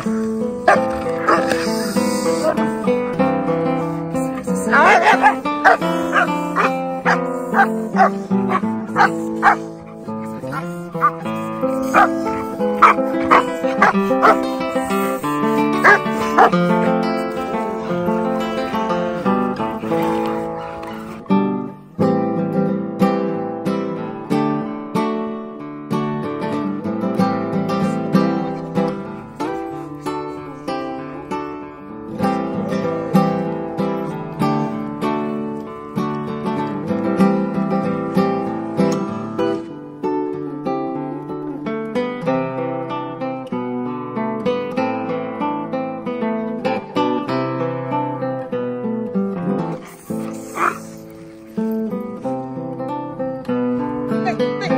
Ah! But